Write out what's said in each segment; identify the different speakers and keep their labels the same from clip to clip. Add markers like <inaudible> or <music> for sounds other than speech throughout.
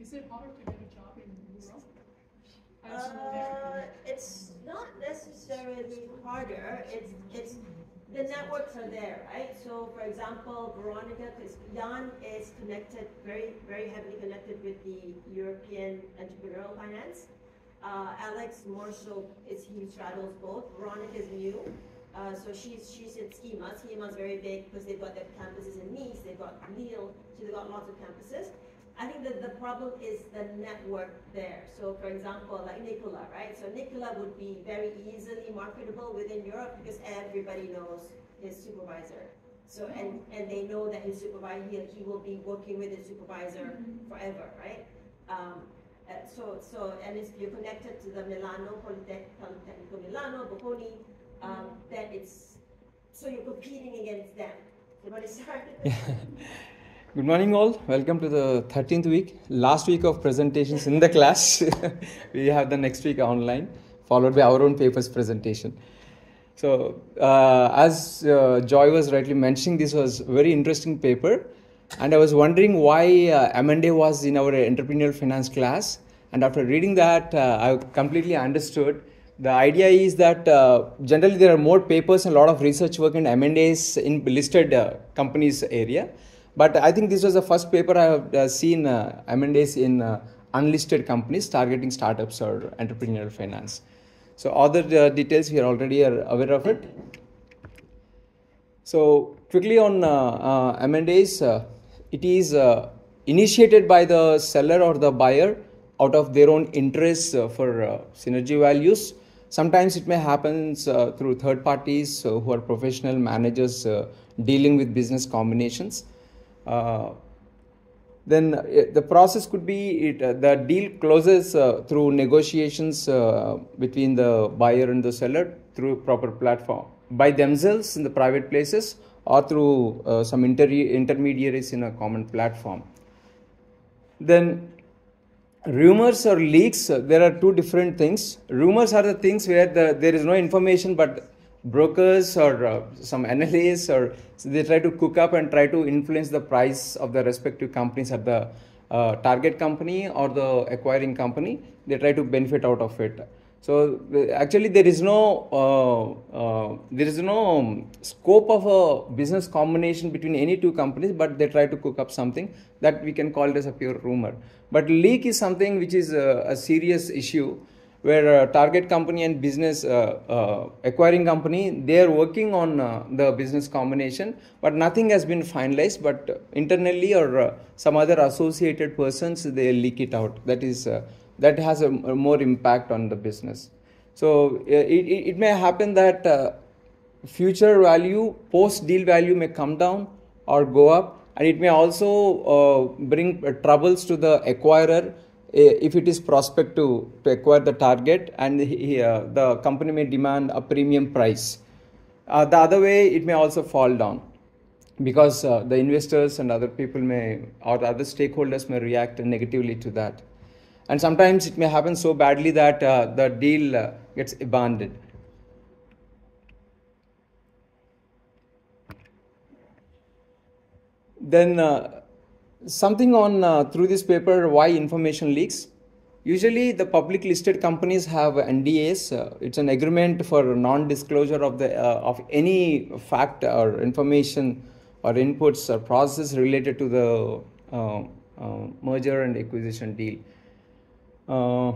Speaker 1: Is it hard to get a job in Europe?
Speaker 2: Uh, it's not necessarily harder. It's it's the networks are there, right? So, for example, Veronica, because Yan is connected, very very heavily connected with the European entrepreneurial finance. Uh, Alex more so is he straddles both. Veronica is new. Uh, so she's she's in SKEMA. SKEMA is very big because they've got their campuses in Nice, they've got Lille, so they've got lots of campuses. I think that the problem is the network there. So for example, like Nicola, right? So Nicola would be very easily marketable within Europe because everybody knows his supervisor. So and, and they know that his supervisor he, he will be working with his supervisor forever, right? Um, uh, so so and if you're connected to the Milano Polytech, Politecnico Milano, Bocconi, um, then it's so you're competing against them. You want to start?
Speaker 3: Good morning, all. Welcome to the 13th week, last week of presentations in the class. <laughs> we have the next week online, followed by our own papers presentation. So, uh, as uh, Joy was rightly mentioning, this was very interesting paper, and I was wondering why uh, M&A was in our entrepreneurial finance class. And after reading that, uh, I completely understood. The idea is that uh, generally there are more papers and a lot of research work in M&As in listed uh, companies area. But I think this was the first paper I have uh, seen uh, M&As in uh, unlisted companies targeting startups or entrepreneurial finance. So other uh, details we are already are aware of it. So quickly on uh, uh, M&As, it is initiated by the seller or the buyer out of their own interests for synergy values. Sometimes it may happen through third parties who are professional managers dealing with business combinations. Uh, then uh, the process could be it, uh, the deal closes through negotiations between the buyer and the seller through proper platform by themselves in the private places or through uh, some inter- intermediaries in a common platform. Then rumors or leaks there are two different things. Rumors are the things where the, there is no information but brokers or uh, some analysts or so they try to cook up and try to influence the price of the respective companies at the uh, target company or the acquiring company. They try to benefit out of it. So actually there is no uh, uh, there is no um, scope of a business combination between any two companies but they try to cook up something that we can call it as a pure rumor. But leak is something which is a, a serious issue where a target company and business uh, uh, acquiring company they are working on uh, the business combination but nothing has been finalized but internally or uh, some other associated persons they leak it out. That is uh, that has a, more impact on the business. So uh, it, it, it may happen that uh, future value post deal value may come down or go up and it may also uh, bring uh, troubles to the acquirer uh, if it is prospect to, to acquire the target and he, uh, the company may demand a premium price. Uh, the other way it may also fall down because uh, the investors and other people may or other stakeholders may react negatively to that. And sometimes it may happen so badly that uh, the deal uh, gets abandoned. Then uh, something on uh, through this paper why information leaks usually the public listed companies have ndas uh, it's an agreement for non disclosure of the uh, of any fact or information or inputs or process related to the uh, uh, merger and acquisition deal uh,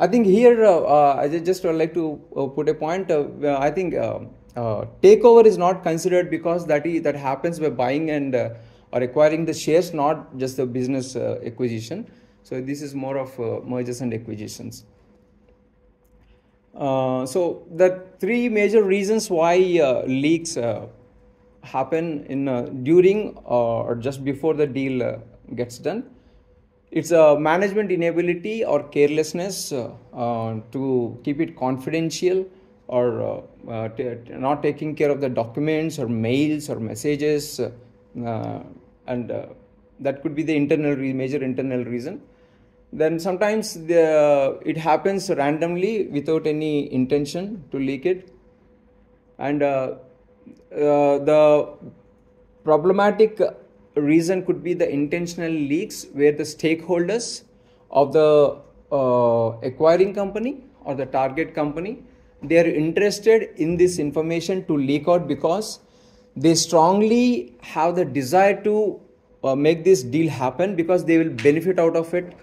Speaker 3: I think here I just would like to put a point. I think takeover is not considered because that is, that happens by buying and or acquiring the shares, not just the business uh, acquisition. So this is more of uh, mergers and acquisitions. Uh, so the three major reasons why uh, leaks uh, happen in uh, during or just before the deal gets done it's a management inability or carelessness to keep it confidential or not taking care of the documents or mails or messages and uh, that could be the internal major internal reason. Then sometimes the, it happens randomly without any intention to leak it. And uh, uh, the problematic reason could be the intentional leaks where the stakeholders of the uh, acquiring company or the target company they are interested in this information to leak out because they strongly have the desire to uh, make this deal happen because they will benefit out of it.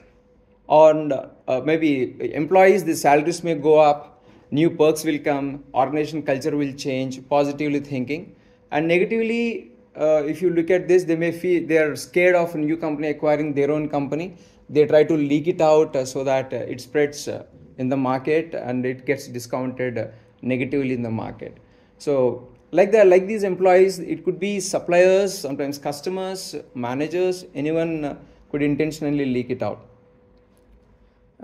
Speaker 3: On uh, maybe employees the salaries may go up new perks will come organization culture will change positively thinking. And negatively uh, if you look at this they may feel they are scared of a new company acquiring their own company. They try to leak it out uh, so that uh, it spreads uh, in the market and it gets discounted negatively in the market. So like that like these employees it could be suppliers sometimes customers managers anyone uh, could intentionally leak it out.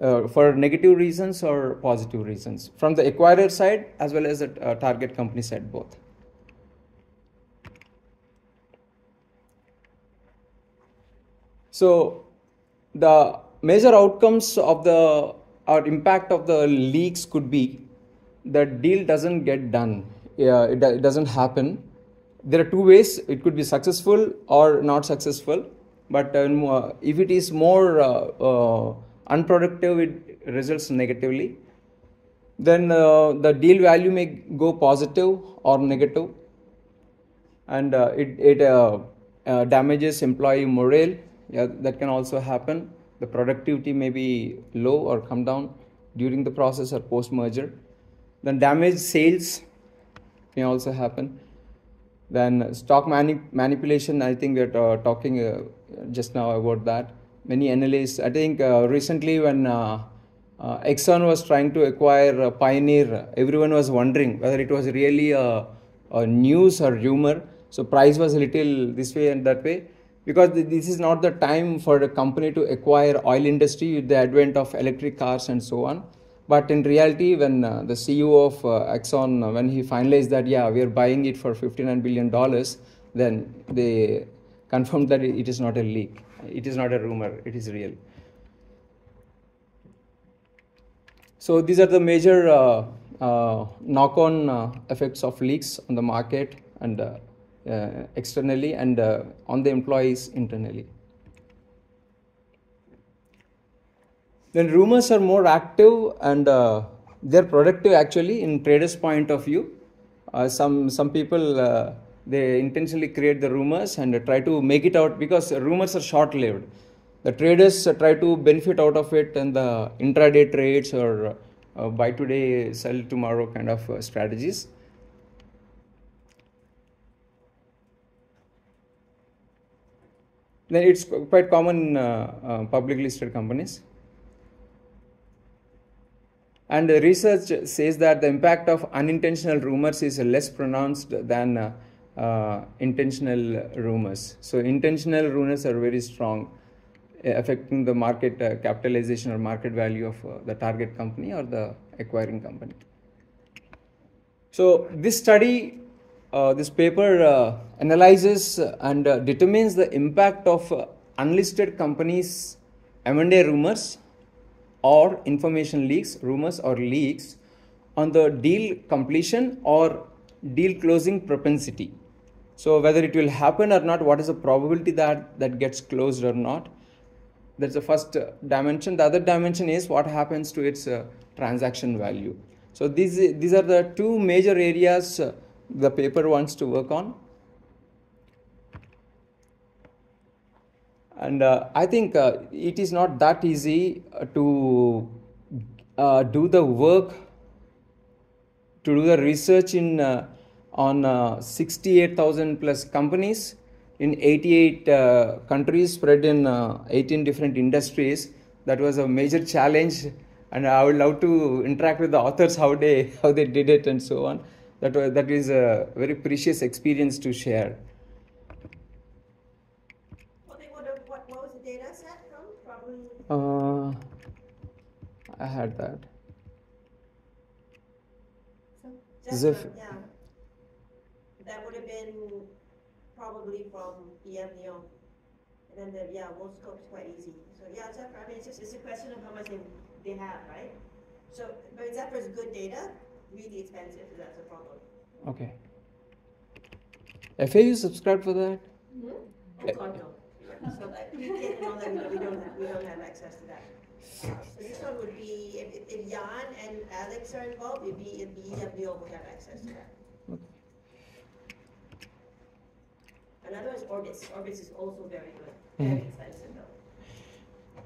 Speaker 3: Uh, for negative reasons or positive reasons. From the acquirer side as well as the uh, target company side both. So the major outcomes of the or impact of the leaks could be that deal doesn't get done it, it doesn't happen. There are two ways it could be successful or not successful but uh, if it is more uh, uh, unproductive it results negatively. Then uh, the deal value may go positive or negative and uh, it, it uh, uh, damages employee morale. Yeah, that can also happen. The productivity may be low or come down during the process or post merger then damage sales may also happen. Then stock mani- manipulation i think we're uh, talking uh, just now about that. Many analysts i think uh, recently when uh, uh, exxon was trying to acquire uh, pioneer everyone was wondering whether it was really a, a news or rumor. So price was a little this way and that way. Because this is not the time for a company to acquire oil industry with the advent of electric cars and so on but in reality when uh, the ceo of uh, exxon uh, when he finalized that yeah we are buying it for 59 billion dollars then they confirmed that it is not a leak. It is not a rumor. It is real. So these are the major uh, uh, knock-on uh, effects of leaks on the market and externally and on the employees internally. Then rumors are more active and uh, they're productive actually in traders' point of view. Uh, some some people uh, they intentionally create the rumors and try to make it out because rumors are short-lived. The traders try to benefit out of it and the intraday trades or uh, buy today, sell tomorrow kind of uh, strategies. then it's quite common uh, uh, publicly listed companies. And the research says that the impact of unintentional rumors is less pronounced than uh, uh, intentional rumors. So, intentional rumors are very strong, uh, affecting the market uh, capitalization or market value of uh, the target company or the acquiring company. So, this study uh, this paper analyzes and determines the impact of unlisted companies M&A rumors or information leaks, rumors or leaks on the deal completion or deal closing propensity. So whether it will happen or not, what is the probability that that gets closed or not? That's the first uh, dimension. The other dimension is what happens to its uh, transaction value. So these these are the two major areas the paper wants to work on. And uh, I think uh, it is not that easy uh, to uh, do the work, to do the research in uh, on uh, 68,000 plus companies in 88 countries spread in 18 different industries. That was a major challenge, and I would love to interact with the authors how they <laughs> how they did it and so on that was, that is a very precious experience to share.
Speaker 2: Okay, what, what, what was the data set from? Probably.
Speaker 3: Uh, I had that.
Speaker 2: Zephyr,
Speaker 3: Zephyr.
Speaker 2: yeah. That would have been probably from EM Lyon. And then the, yeah, most scope is quite easy. So yeah, Zephyr, I mean, it's just, it's a question of how much they, they have, right? So, but Zephyr is good data, really expensive, so that's a problem.
Speaker 3: Okay. FAU subscribed for that?
Speaker 2: Hmm?
Speaker 3: Eh. <laughs>
Speaker 2: So like, we all that, we don't, we don't have, we don't have access to that. So this one would be, if, if Yan and Alex are involved, it'd be, it'd be EWO would have access to that. Another is Orbis, Orbis is also very good, very expensive though.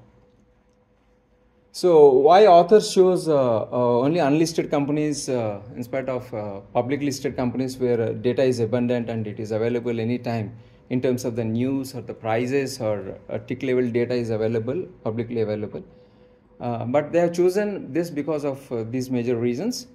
Speaker 3: So why author shows uh, uh, only unlisted companies uh, in spite of uh, public listed companies where uh, data is abundant and it is available anytime in terms of the news or the prices or uh, tick level data is available publicly available. Uh, but they have chosen this because of uh, these major reasons.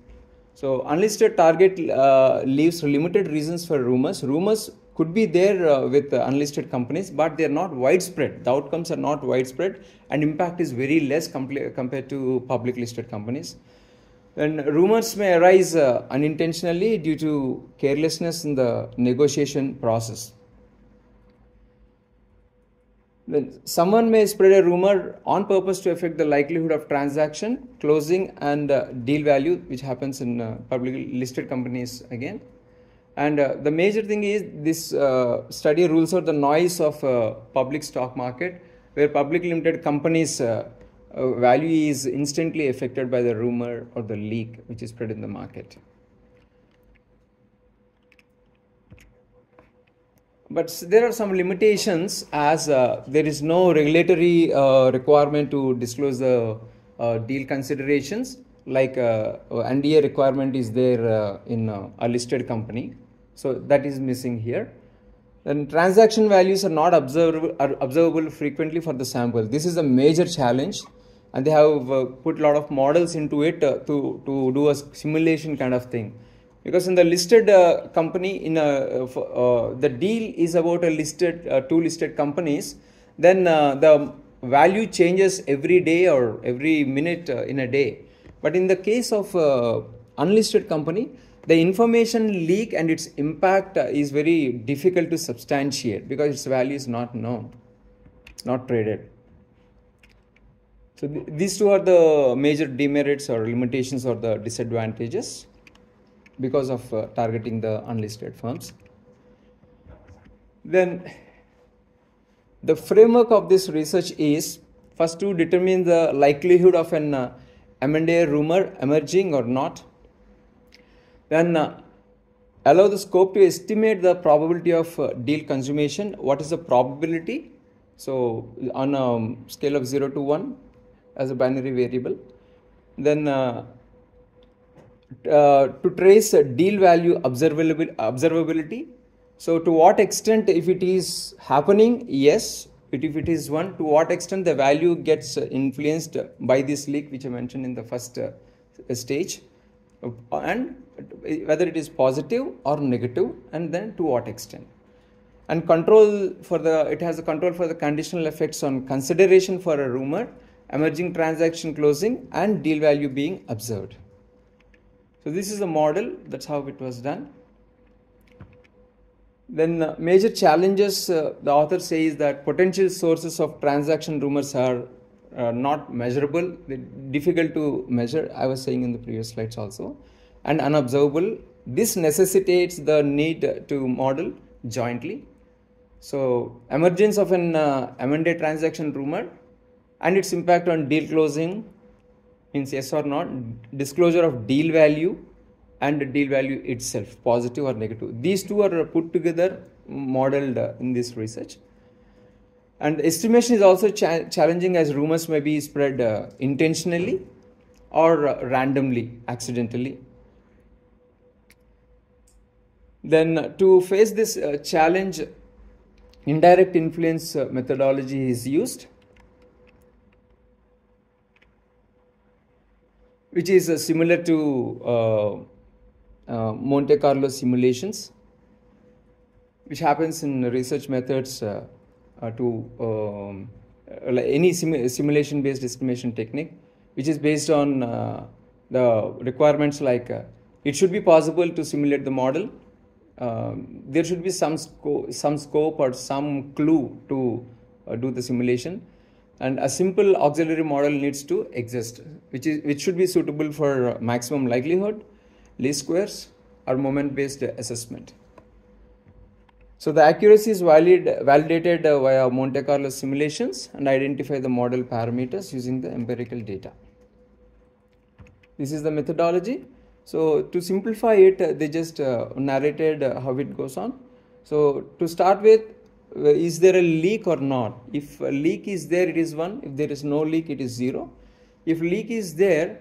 Speaker 3: So unlisted target uh, leaves limited reasons for rumors. Rumors could be there uh, with unlisted companies but they are not widespread. The outcomes are not widespread and impact is very less compared to public listed companies. And rumors may arise uh, unintentionally due to carelessness in the negotiation process someone may spread a rumor on purpose to affect the likelihood of transaction, closing, and uh, deal value, which happens in uh, publicly listed companies again. And uh, the major thing is this uh, study rules out the noise of uh, public stock market, where public limited companies' uh, value is instantly affected by the rumor or the leak which is spread in the market. But there are some limitations as uh, there is no regulatory uh, requirement to disclose the uh, deal considerations. Like uh, nda requirement is there uh, in uh, a listed company. So that is missing here. Then transaction values are not observable, are observable frequently for the sample. This is a major challenge and they have put a lot of models into it to, to do a simulation kind of thing because in the listed uh, company in a, uh, uh, the deal is about a listed uh, two listed companies then uh, the value changes every day or every minute uh, in a day. But in the case of unlisted company the information leak and its impact is very difficult to substantiate because its value is not known not traded. So th- these two are the major demerits or limitations or the disadvantages because of uh, targeting the unlisted firms. Then the framework of this research is first to determine the likelihood of an uh, M&A rumor emerging or not. Then uh, allow the scope to estimate the probability of uh, deal consummation. What is the probability? So on a scale of 0 to 1 as a binary variable. Then uh, to trace deal value observability, observability. So, to what extent, if it is happening, yes. But if it is one, to what extent the value gets uh, influenced by this leak, which I mentioned in the first uh, stage, and whether it is positive or negative, and then to what extent. And control for the it has a control for the conditional effects on consideration for a rumor, emerging transaction closing, and deal value being observed. So this is the model. That's how it was done. Then uh, major challenges uh, the author says that potential sources of transaction rumors are uh, not measurable, they're difficult to measure. I was saying in the previous slides also, and unobservable. This necessitates the need to model jointly. So emergence of an uh, M&A transaction rumor and its impact on deal closing means yes or not disclosure of deal value and deal value itself positive or negative. These two are put together modeled uh, in this research. And estimation is also cha- challenging as rumors may be spread uh, intentionally or uh, randomly accidentally. Then uh, to face this uh, challenge indirect inference methodology is used which is uh, similar to uh, uh, Monte Carlo simulations, which happens in research methods uh, uh, to um, any sim- simulation based estimation technique, which is based on the requirements like it should be possible to simulate the model. Um, there should be some, sco- some scope or some clue to do the simulation and a simple auxiliary model needs to exist which is which should be suitable for maximum likelihood least squares or moment based assessment So the accuracy is valid, validated via Monte Carlo simulations and identify the model parameters using the empirical data. This is the methodology. So to simplify it, they just uh, narrated how it goes on. So to start with, is there a leak or not? If a leak is there, it is 1. If there is no leak, it is 0. If leak is there,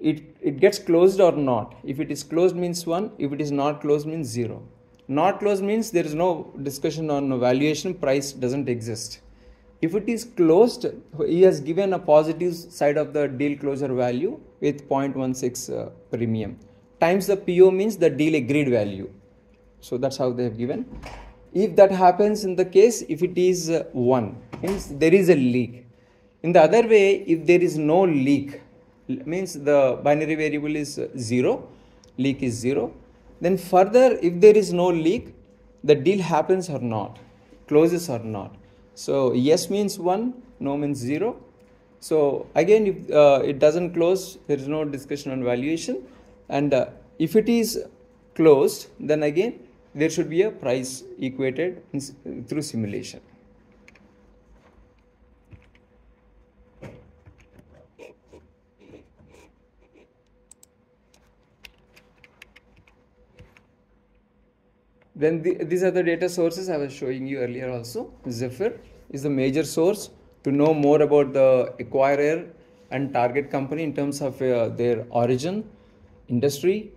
Speaker 3: it, it gets closed or not. If it is closed means 1, if it is not closed means 0. Not closed means there is no discussion on valuation, price doesn't exist. If it is closed, he has given a positive side of the deal closure value with 0.16 uh, premium. Times the PO means the deal agreed value. So that's how they have given. If that happens in the case, if it is uh, 1, means there is a leak. In the other way, if there is no leak, means the binary variable is uh, 0, leak is 0. Then further, if there is no leak, the deal happens or not, closes or not. So yes means 1, no means 0. So again, if uh, it doesn't close, there is no discussion on valuation. And uh, if it is closed, then again, there should be a price equated through simulation. Then the, these are the data sources I was showing you earlier also. Zephyr is the major source to know more about the acquirer and target company in terms of uh, their origin, industry,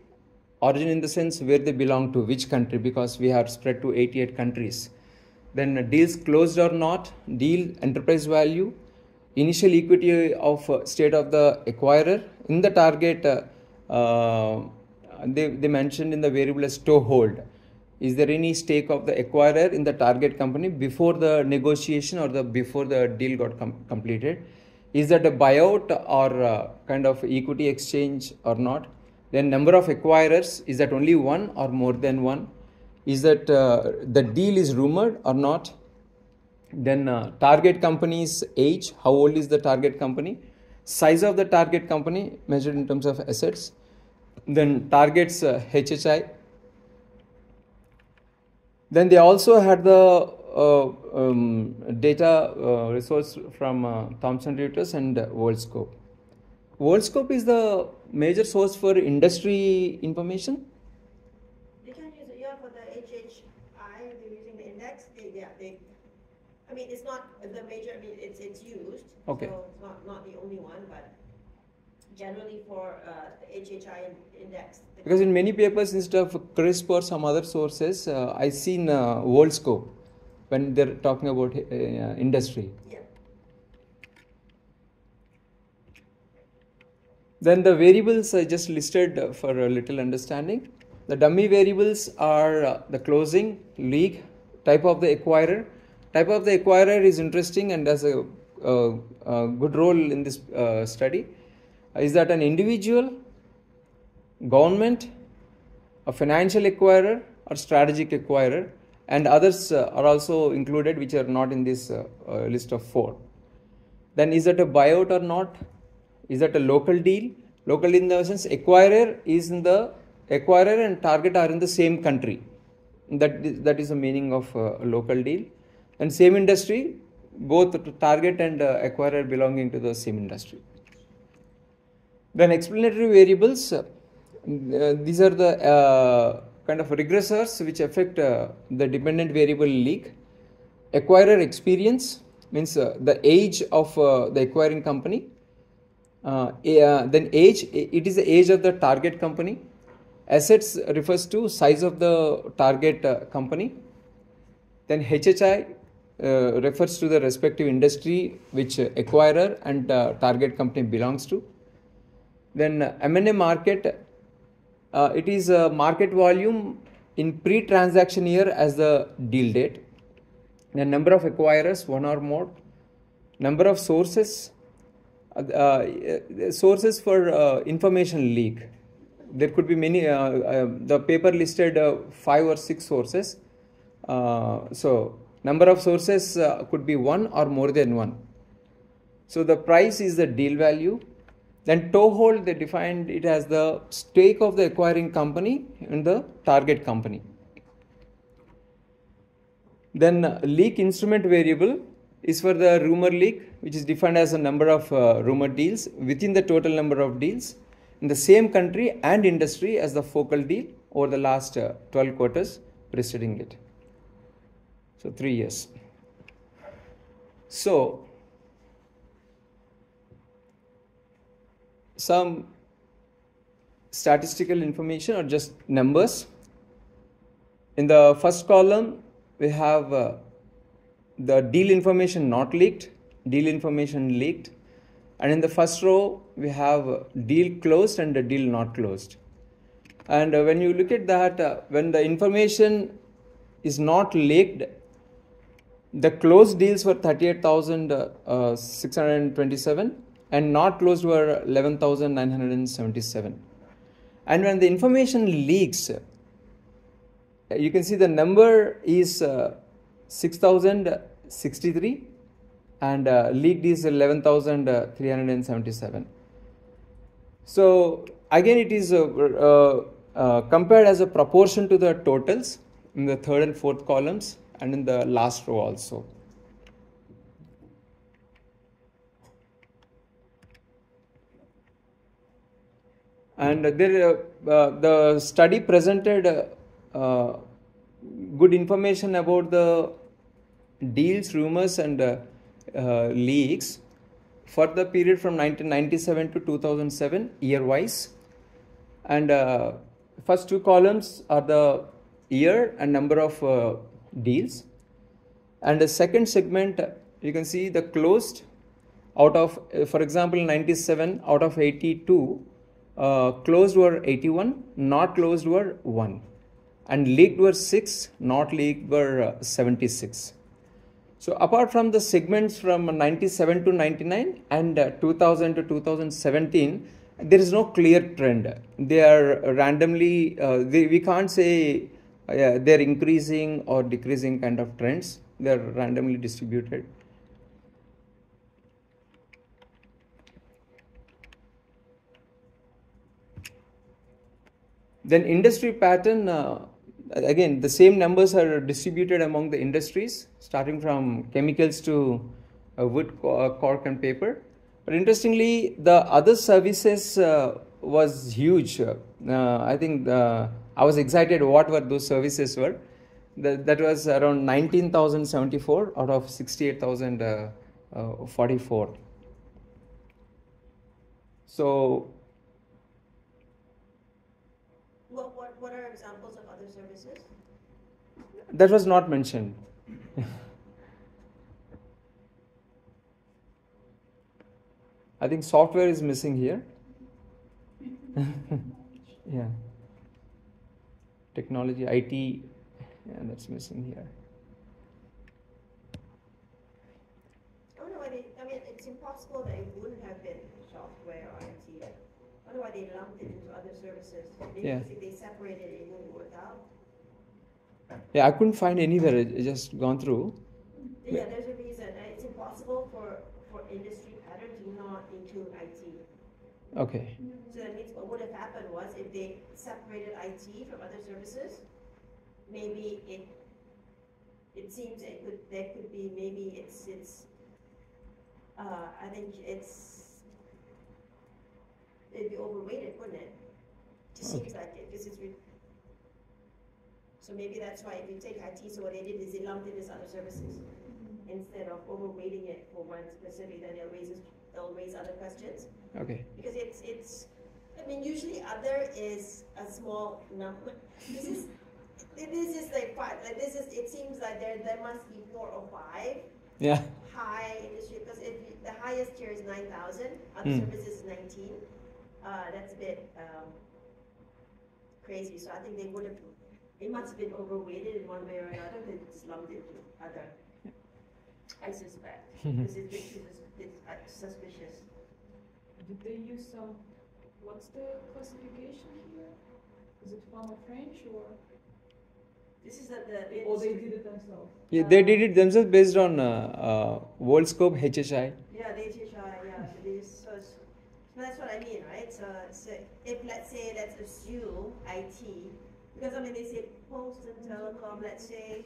Speaker 3: origin in the sense where they belong to which country because we have spread to 88 countries. Then deals closed or not, deal enterprise value, initial equity of uh, state of the acquirer in the target. Uh, uh they, they mentioned in the variable as toehold is there any stake of the acquirer in the target company before the negotiation or the before the deal got com- completed is that a buyout or uh, kind of equity exchange or not then number of acquirers is that only one or more than one? Is that uh, the deal is rumored or not? Then uh, target company's age how old is the target company? Size of the target company measured in terms of assets. Then targets hhi uh, then they also had the uh, um, data uh, resource from uh, Thomson Reuters and WorldScope. WorldScope is the major source for industry information.
Speaker 2: They can use it, yeah, for the HHI, they're using the index, they, yeah, they, I mean, it's not the major, I mean, it's, it's used.
Speaker 3: Okay.
Speaker 2: So it's not, not the only one, but generally for uh, the HHI index.
Speaker 3: Because in many papers, instead of CRSP or some other sources, uh, I seen uh, WorldScope when they're talking about uh, industry.
Speaker 2: Yeah.
Speaker 3: Then the variables I just listed for a little understanding. The dummy variables are uh, the closing, leak, type of the acquirer. Type of the acquirer is interesting and has a, a, a good role in this uh, study is that an individual, government, a financial acquirer, or strategic acquirer, and others uh, are also included which are not in this uh, uh, list of four. Then is that a buyout or not? Is that a local deal? Local in the sense acquirer is in the acquirer and target are in the same country. That is, that is the meaning of uh, a local deal. And same industry, both target and uh, acquirer belonging to the same industry. Then explanatory variables, uh, these are the uh, kind of regressors which affect uh, the dependent variable leak. Acquirer experience means uh, the age of uh, the acquiring company. Uh, then age, it is the age of the target company. Assets refers to size of the target company. Then HHI refers to the respective industry which acquirer and target company belongs to. Then M&A market, uh, it is market volume in pre-transaction year as the deal date. The number of acquirers, one or more. Number of sources, uh, uh, sources for uh, information leak. There could be many, uh, uh, the paper listed five or six sources. so, number of sources could be one or more than one. So, the price is the deal value then toehold, they defined it as the stake of the acquiring company in the target company. Then uh, leak instrument variable is for the rumor leak, which is defined as the number of uh, rumor deals within the total number of deals in the same country and industry as the focal deal over the last uh, 12 quarters preceding it. So, three years. So, some statistical information or just numbers. In the first column, we have uh, the deal information not leaked, deal information leaked, and in the first row, we have uh, deal closed and the deal not closed. And uh, when you look at that, uh, when the information is not leaked, the closed deals were 38,627 and not closed were 11,977. And when the information leaks, you can see the number is uh, 6063 and uh, leaked is 11377 so again it is uh, uh, uh, compared as a proportion to the totals in the third and fourth columns and in the last row also. And there uh, the study presented uh, good information about the deals rumors and uh, uh, leaks for the period from 1997 to 2007 year wise and uh, first two columns are the year and number of uh, deals. And the second segment you can see the closed out of uh, for example 97 out of 82 uh, closed were 81 not closed were 1 and leaked were 6 not leaked were uh, 76 so apart from the segments from 97 to 99 and uh, 2000 to 2017, there is no clear trend. They are randomly, uh, they, we can't say uh, they're increasing or decreasing kind of trends. They're randomly distributed. Then industry pattern, uh, again the same numbers are distributed among the industries starting from chemicals to uh, wood uh, cork and paper. But interestingly the other services uh, was huge. Uh, i think uh, i was excited what were those services were. That, that was around 19074 out of 68044 uh, so
Speaker 2: What, what, what are examples?
Speaker 3: That was not mentioned i think software is missing here <laughs> yeah technology it yeah that's missing here
Speaker 2: I don't know why they, I mean, it's impossible that it wouldn't have been software or IT. I don't know why they lumped it into other services. Maybe
Speaker 3: Yeah.
Speaker 2: if they separated it, it wouldn't work out.
Speaker 3: Yeah i couldn't find anywhere i I just gone through
Speaker 2: Yeah, there's a reason. Uh, It's impossible for, for industry pattern to not include IT.
Speaker 3: okay
Speaker 2: So that means what would have happened was if they separated IT from other services, maybe it, it seems it could, there could be, maybe it's, it's, uh, I think it's, it'd be overweighted, wouldn't it? Just seems like it, because it's, so maybe that's why if you take IT, so what they did is they lumped it as other services. Instead of overweighting it for one specific, then they'll raise, they'll raise other questions
Speaker 3: okay
Speaker 2: because it's it's I mean usually other is a small number. <laughs> This is this is like five like this is it seems like there there must be four or five
Speaker 3: yeah
Speaker 2: high industry because if the highest tier is nine thousand, other
Speaker 3: Hmm.
Speaker 2: services is nineteen. Uh, that's a bit um, crazy. So I think they would have it must have been overweighted in one way or another because it's lumped into other. I suspect. This is this is it's uh, suspicious.
Speaker 1: Did they use some, what's the classification here? Is it Fama French or,
Speaker 2: This is the, the
Speaker 1: or they did it themselves?
Speaker 3: yeah, they did it themselves based on uh, uh, WorldScope hhi
Speaker 2: Yeah, they teach, uh, yeah, so they, so that's what I mean, right? So, so if, let's say, let's assume IT, because I mean, they say post and telecom, let's say,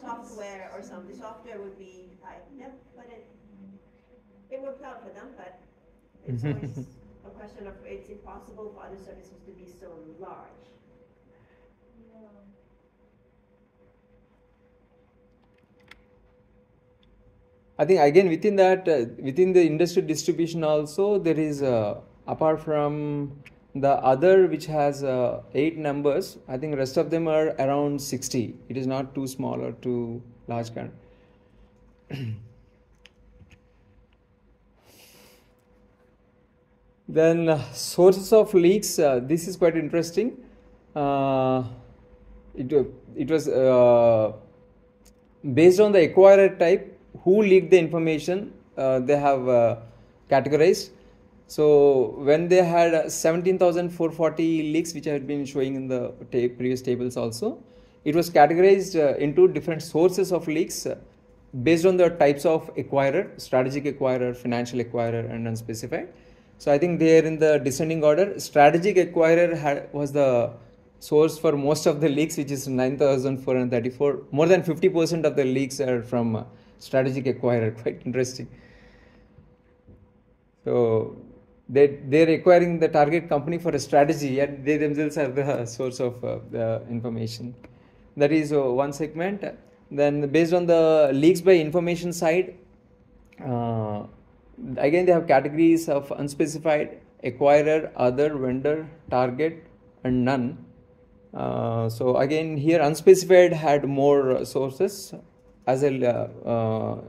Speaker 2: software or something, software would be high, yeah, but it, it worked out for them, but it's always a question of, it's impossible for other services to be so large.
Speaker 1: Yeah.
Speaker 3: I think again within that, uh, within the industry distribution also there is uh, apart from the other which has uh, eight numbers. I think rest of them are around sixty. It is not too small or too large kind. <clears throat> then uh, sources of leaks. Uh, this is quite interesting. Uh, it it was uh, based on the acquirer type who leaked the information uh, they have uh, categorized so when they had uh, 17440 leaks which i had been showing in the ta- previous tables also it was categorized uh, into different sources of leaks uh, based on the types of acquirer strategic acquirer financial acquirer and unspecified so i think they are in the descending order strategic acquirer had, was the source for most of the leaks, which is 9,434. More than 50% of the leaks are from uh, strategic acquirer. <laughs> Quite interesting. So they they're acquiring the target company for a strategy, yet they themselves are the <laughs> source of uh, the information. That is uh, one segment. Then based on the leaks by information side, uh, again they have categories of unspecified, acquirer, other, vendor, target, and none. Uh, so again here unspecified had more sources as a uh, uh,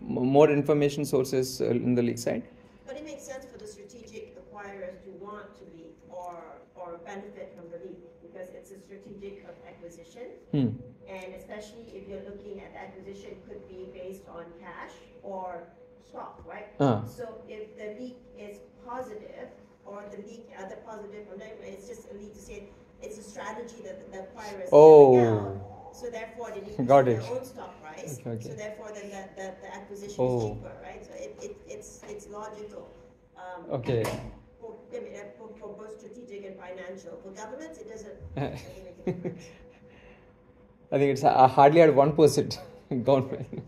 Speaker 3: more information sources in the leak side.
Speaker 2: But it makes sense for the strategic acquirers to want to lead or, or benefit from the lead because it's a strategic of acquisition.
Speaker 3: Hmm.
Speaker 2: And especially if you're looking at acquisition could be based on cash or stock, right?
Speaker 3: Ah.
Speaker 2: So if the leak is positive or the leak, uh, the positive or negative, it's just a leak to say it's a strategy that the acquirer is
Speaker 3: Oh.
Speaker 2: out. So therefore they need to
Speaker 3: Got
Speaker 2: their own stock price.
Speaker 3: Okay, okay.
Speaker 2: So therefore then the, the, the acquisition
Speaker 3: Oh.
Speaker 2: is cheaper, right? So it, it, it's, it's logical. Um,
Speaker 3: Okay.
Speaker 2: For, uh, for, for both strategic and financial. For governments, it doesn't, <laughs> doesn't make a difference.
Speaker 3: I think it's uh, hardly at one percent <laughs> government.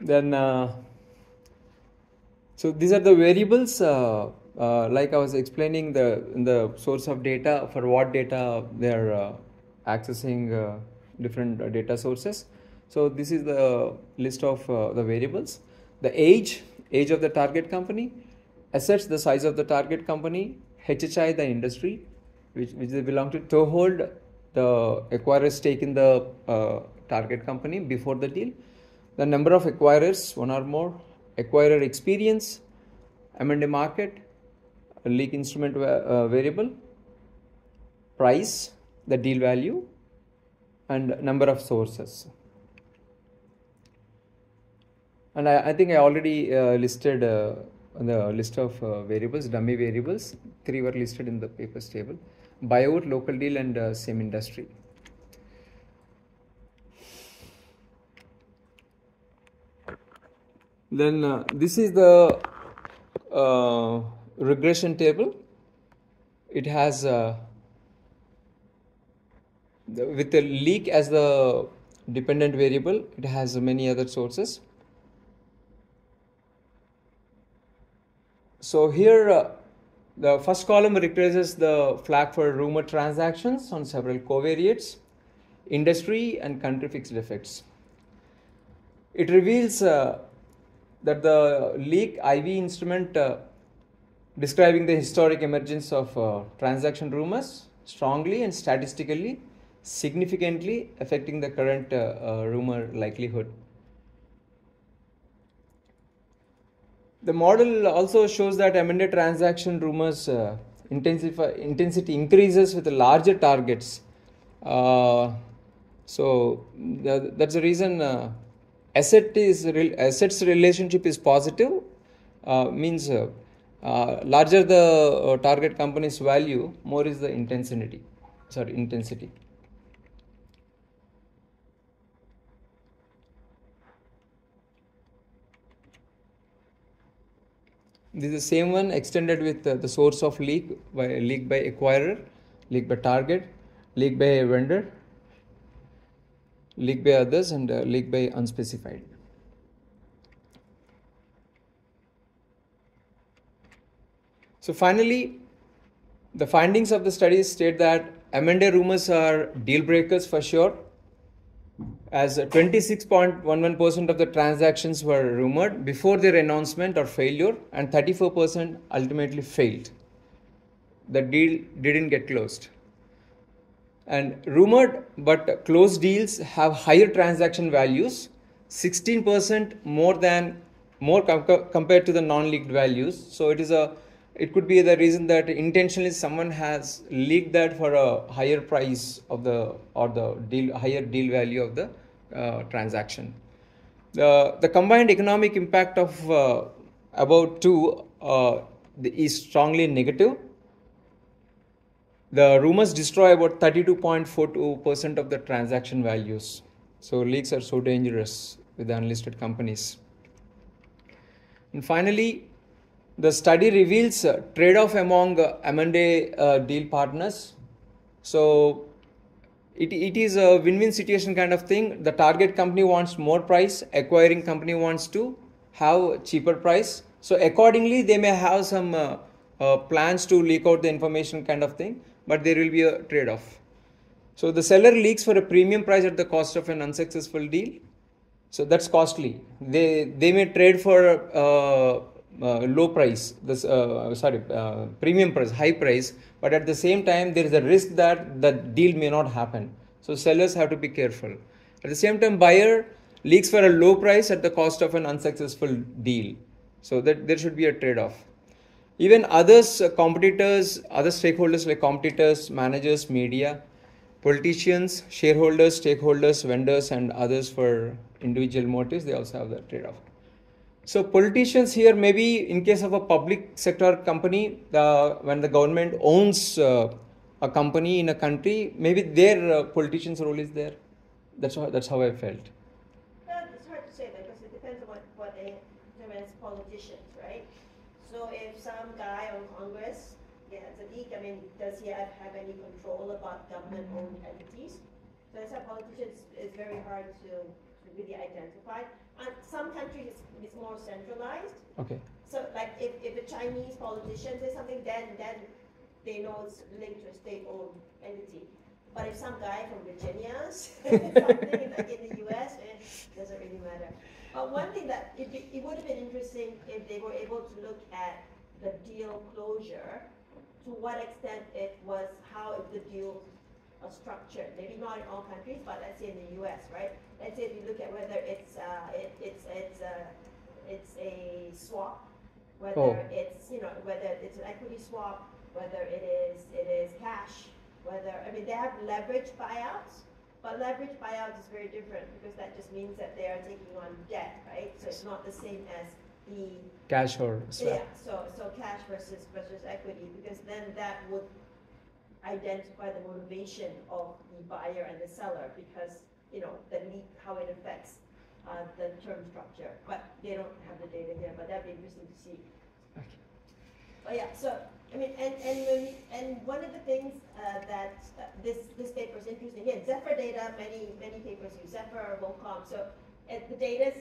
Speaker 3: then, uh, so these are the variables. Uh, uh, like I was explaining, the in the source of data for what data they are uh, accessing uh, different data sources. So this is the list of the variables. The age, age of the target company, assets, the size of the target company, HHI, the industry, which, which they belong to, toehold the acquirer's stake in the uh, target company before the deal, the number of acquirers, one or more, acquirer experience, M&A market, leak instrument va- uh, variable, price, the deal value, and number of sources. And I, I think I already uh, listed uh, the list of uh, variables, dummy variables. Three were listed in the papers table buyout, local deal, and uh, same industry. Then uh, this is the uh, regression table. It has uh, the, with the leak as the dependent variable, it has many other sources. So here, uh, the first column replaces the flag for rumor transactions on several covariates, industry and country fixed effects. It reveals uh, that the leak IV instrument uh, describing the historic emergence of uh, transaction rumors strongly and statistically significantly affecting the current uh, uh, rumor likelihood. The model also shows that M&A transaction rumors uh, intensity increases with the larger targets. Uh, so that's the reason uh, asset is re- assets relationship is positive. Uh, means uh, uh, larger the target company's value, more is the intensity. Sorry, intensity. This is the same one extended with uh, the source of leak by leak by acquirer, leak by Target, leak by vendor, leak by others, and uh, leaked by unspecified. So finally, the findings of the study state that M&A rumors are deal breakers for sure, as 26.11% of the transactions were rumored before their announcement or failure, and 34% ultimately failed. The deal didn't get closed. And rumored but closed deals have higher transaction values, 16% more than more com- compared to the non-leaked values. So it is a it could be the reason that intentionally someone has leaked that for a higher price of the or the deal higher deal value of the uh, transaction. The the combined economic impact of uh, about two uh, is strongly negative. The rumors destroy about 32.42% of the transaction values. So leaks are so dangerous with the unlisted companies. And finally the study reveals uh, trade-off among uh, M&A uh, deal partners. So it, it is a win-win situation kind of thing. The target company wants more price, acquiring company wants to have cheaper price. So accordingly, they may have some uh, uh, plans to leak out the information kind of thing, but there will be a trade-off. So the seller leaks for a premium price at the cost of an unsuccessful deal. So that's costly. They they may trade for uh, uh, low price, this uh, sorry, uh, premium price, high price, but at the same time there is a risk that the deal may not happen. So sellers have to be careful. At the same time, buyer leaks for a low price at the cost of an unsuccessful deal. So that there should be a trade-off. Even others, uh, competitors, other stakeholders like competitors, managers, media, politicians, shareholders, stakeholders, vendors, and others for individual motives, they also have that trade-off. So politicians here, maybe in case of a public sector company, the, when the government owns uh, a company in a country, maybe their uh, politician's role is there. That's how, that's how I felt.
Speaker 2: Well, it's hard to say because it depends on what, what they determine as politicians, right? So if some guy on Congress gets a leak, I mean, does he have, have any control about government-owned entities? So as a politician, it's, it's very hard to really identify. Some countries it's, it's more centralized.
Speaker 3: Okay.
Speaker 2: So like if, if a Chinese politician says something, then then they know it's linked to a state-owned entity. But if some guy from Virginia <laughs> says something like in the U.S., it eh, doesn't really matter. But one thing that it, it would have been interesting if they were able to look at the deal closure, to what extent it was how if the deal was structured. Maybe not in all countries, but let's say in the U.S., right? Let's say if you look at whether it's uh, it, it's it's a it's a swap, whether
Speaker 3: Oh.
Speaker 2: it's you know whether it's an equity swap, whether it is it is cash, whether I mean they have leverage buyouts, but leverage buyouts is very different because that just means that they are taking on debt, right? So it's not the same as the
Speaker 3: Cash or swap.
Speaker 2: yeah, so, so cash versus, versus equity, because then that would identify the motivation of the buyer and the seller, because, you know, the leak, how it affects, uh, the term structure, but they don't have the data here, but that'd be interesting to see. Okay. But yeah, so, I mean, and, and and one of the things, uh, that, uh, this, this paper is interesting, again, Zephyr data, many, many papers use Zephyr, WOCOM, so, it, the is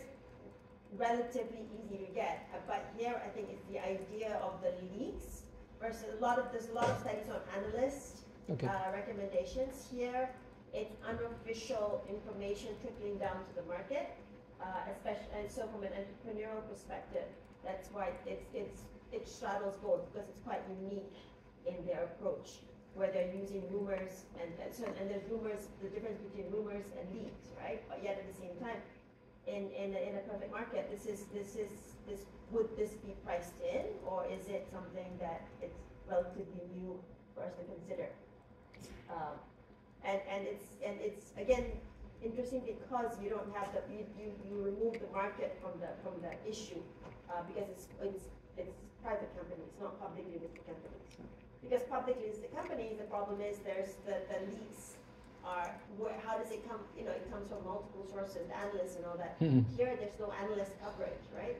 Speaker 2: relatively easy to get, but here I think it's the idea of the leaks versus a lot of, there's a lot of studies on analyst
Speaker 3: Okay.
Speaker 2: uh, recommendations here. It's unofficial information trickling down to the market, uh, especially, and so from an entrepreneurial perspective, that's why it's, it's, it straddles both, because it's quite unique in their approach, where they're using rumors and, and so, and there's rumors, the difference between rumors and leaks, right? But yet at the same time, in, in, a- in a perfect market, this is, this is, this, would this be priced in, or is it something that it's relatively new for us to consider? Um, and, and it's, and it's, again, interesting because you don't have the, you, you, you remove the market from the, from the issue, uh, because it's, it's, it's private companies, not publicly listed companies. Because publicly listed companies, the problem is there's the, the leaks are, where, how does it come, you know, it comes from multiple sources, analysts and all that.
Speaker 3: Mhm.
Speaker 2: Here, there's no analyst coverage, right?